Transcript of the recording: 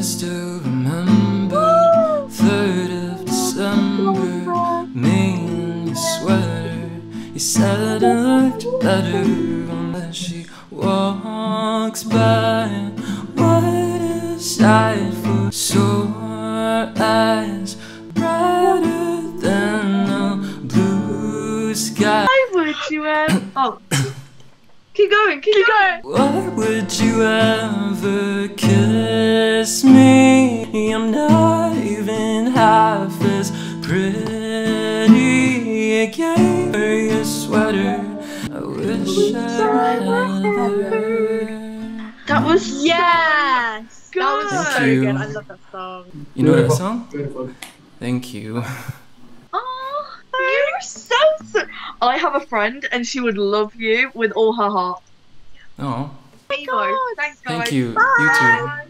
I still remember 3rd of December Me in your sweater You said it looked better Unless she walks by What a sight for sore eyes Brighter than a blue sky Why would you ever? Oh, keep going, keep going. Why would you ever? I'm not even half as pretty. I gave her your sweater. I wish I had her. That was Yes! That was Good. so Thank you. good. I love that song. You know that song? Thank you. Oh, you're so, so. I have a friend, and she would love you with all her heart. Oh, Emo. Thanks, guys. thank you. Oh you too. Bye.